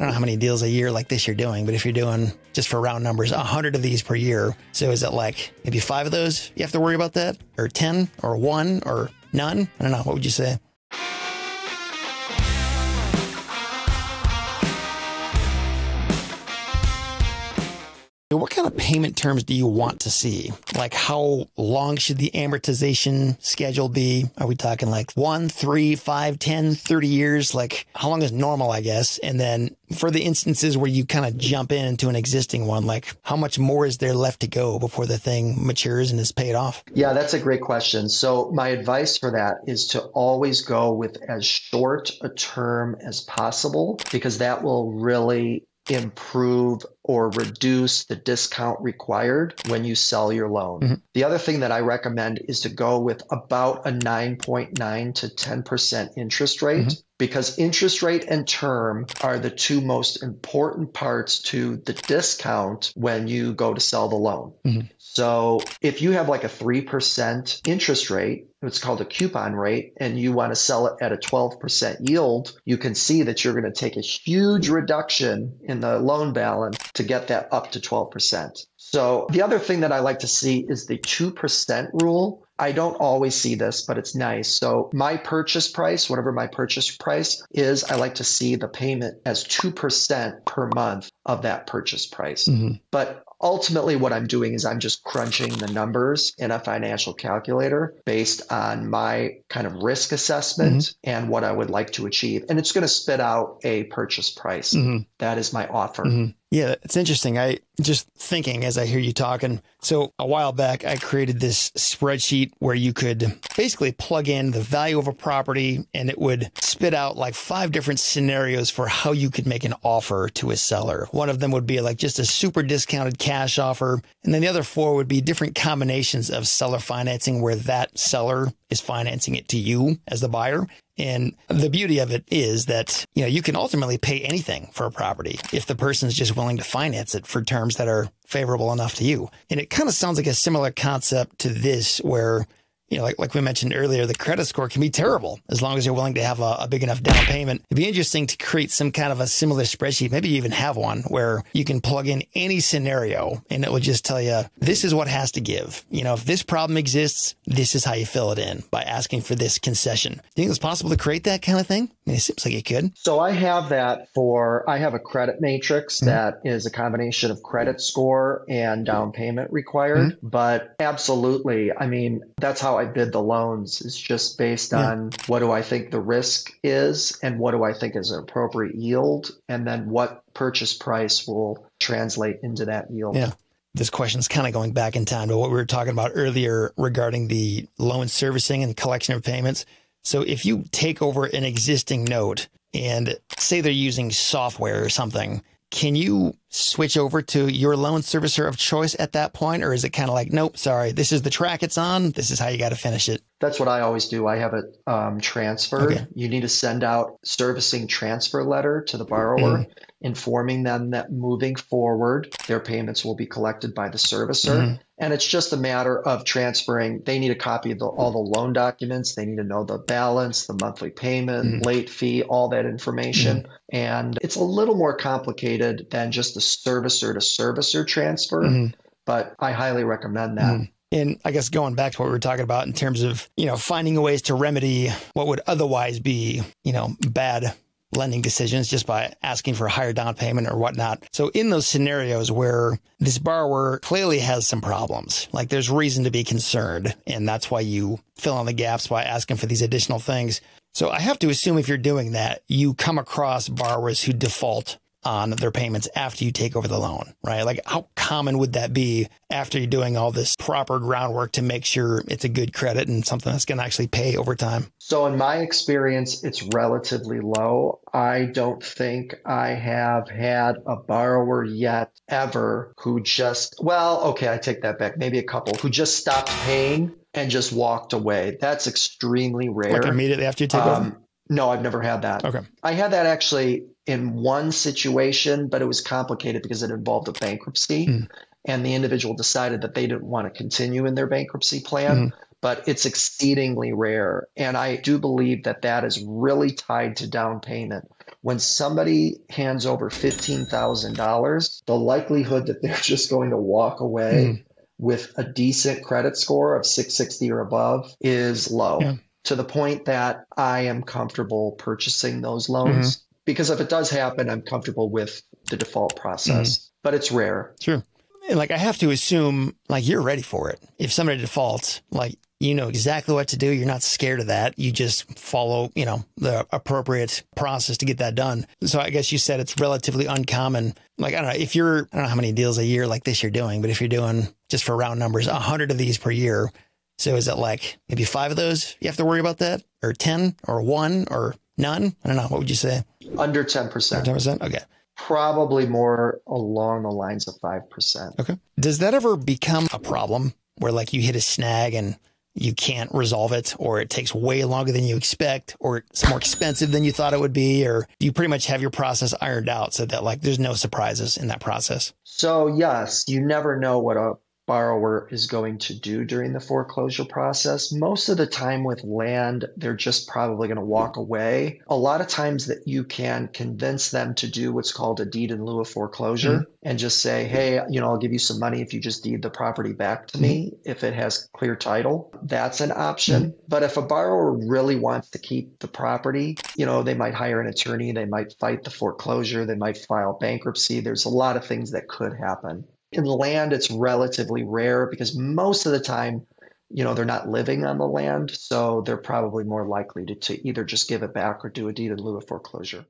I don't know how many deals a year like this you're doing, but if you're doing just for round numbers, 100 of these per year, so is it like maybe five of those you have to worry about that, or 10, or one, or none? I don't know. What would you say? What kind of payment terms do you want to see? Like, how long should the amortization schedule be? Are we talking like one, three, five, 10, 30 years? Like, how long is normal, I guess? And then for the instances where you kind of jump in into an existing one, like, how much more is there left to go before the thing matures and is paid off? Yeah, that's a great question. So, my advice for that is to always go with as short a term as possible because that will really improve or reduce the discount required when you sell your loan. Mm-hmm. The other thing that I recommend is to go with about a 9.9 to 10% interest rate. Mm-hmm. Because interest rate and term are the two most important parts to the discount when you go to sell the loan. Mm-hmm. So if you have like a 3% interest rate, it's called a coupon rate, and you want to sell it at a 12% yield, you can see that you're going to take a huge reduction in the loan balance to get that up to 12%. So the other thing that I like to see is the 2% rule. I don't always see this, but it's nice. So my purchase price, whatever my purchase price is, I like to see the payment as 2% per month of that purchase price. Mm-hmm. But ultimately what I'm doing is I'm just crunching the numbers in a financial calculator based on my kind of risk assessment mm-hmm. and what I would like to achieve. And it's going to spit out a purchase price. Mm-hmm. That is my offer. Mm-hmm. Yeah, it's interesting. I just thinking as I hear you talking. So a while back, I created this spreadsheet where you could basically plug in the value of a property and it would spit out like five different scenarios for how you could make an offer to a seller. One of them would be like just a super discounted cash offer. And then the other four would be different combinations of seller financing where that seller is financing it to you as the buyer. And the beauty of it is that, you know, you can ultimately pay anything for a property if the person's just willing to finance it for terms that are favorable enough to you. And it kind of sounds like a similar concept to this where you know, like, like we mentioned earlier, the credit score can be terrible as long as you're willing to have a, a, big enough down payment. It'd be interesting to create some kind of a similar spreadsheet. Maybe you even have one where you can plug in any scenario and it will just tell you, this is what has to give. You know, if this problem exists, this is how you fill it in by asking for this concession. Do you think it's possible to create that kind of thing? I mean, it seems like it could. So I have that for, I have a credit matrix mm-hmm. that is a combination of credit score and down payment required. Mm-hmm. But absolutely, I mean, that's how I bid the loans is just based yeah. on what do I think the risk is and what do I think is an appropriate yield and then what purchase price will translate into that yield. Yeah. This question is kind of going back in time to what we were talking about earlier regarding the loan servicing and collection of payments. So if you take over an existing note and say they're using software or something, can you switch over to your loan servicer of choice at that point? Or is it kind of like, nope, sorry, this is the track it's on. This is how you got to finish it? That's what I always do. I have it um, transferred. Okay. You need to send out servicing transfer letter to the borrower. Mm-hmm informing them that moving forward, their payments will be collected by the servicer. Mm-hmm. And it's just a matter of transferring. They need a copy of the, all the loan documents. They need to know the balance, the monthly payment, mm-hmm. late fee, all that information. And it's a little more complicated than just the servicer to servicer transfer. Mm-hmm. But I highly recommend that. Mm-hmm. And I guess going back to what we were talking about in terms of, you know, finding ways to remedy what would otherwise be, you know, bad lending decisions just by asking for a higher down payment or whatnot. So in those scenarios where this borrower clearly has some problems, like there's reason to be concerned, and that's why you fill in the gaps by asking for these additional things. So I have to assume if you're doing that, you come across borrowers who default on their payments after you take over the loan, right? Like how common would that be after you're doing all this proper groundwork to make sure it's a good credit and something that's going to actually pay over time? So in my experience, it's relatively low. I don't think I have had a borrower yet ever who just, well, okay, I take that back. Maybe a couple who just stopped paying and just walked away. That's extremely rare. Like immediately after you take um, over? No, I've never had that. Okay. I had that actually in one situation, but it was complicated because it involved a bankruptcy. Mm. And the individual decided that they didn't want to continue in their bankruptcy plan. Mm. but it's exceedingly rare. And I do believe that that is really tied to down payment. When somebody hands over $15,000, the likelihood that they're just going to walk away mm. with a decent credit score of 660 or above is low. Yeah. To the point that I am comfortable purchasing those loans. Mm-hmm. Because if it does happen, I'm comfortable with the default process, mm-hmm. but it's rare. Sure. And like I have to assume like you're ready for it. If somebody defaults, like you know exactly what to do. You're not scared of that. You just follow, you know, the appropriate process to get that done. So I guess you said it's relatively uncommon. Like, I don't know, if you're, I don't know how many deals a year like this you're doing, but if you're doing just for round numbers, a hundred of these per year. So is it like maybe five of those you have to worry about that or 10 or one or none? I don't know. What would you say? Under 10%. Under 10%? Okay probably more along the lines of 5%. Okay. Does that ever become a problem where like you hit a snag and you can't resolve it or it takes way longer than you expect or it's more expensive than you thought it would be or you pretty much have your process ironed out so that like there's no surprises in that process so yes you never know what a borrower is going to do during the foreclosure process. Most of the time with land, they're just probably going to walk away. A lot of times that you can convince them to do what's called a deed in lieu of foreclosure mm-hmm. and just say, hey, you know, I'll give you some money if you just deed the property back to me mm-hmm. if it has clear title. That's an option. Mm-hmm. But if a borrower really wants to keep the property, you know, they might hire an attorney, they might fight the foreclosure, they might file bankruptcy. There's a lot of things that could happen. In land, it's relatively rare because most of the time, you know, they're not living on the land. So they're probably more likely to, to either just give it back or do a deed in lieu of foreclosure.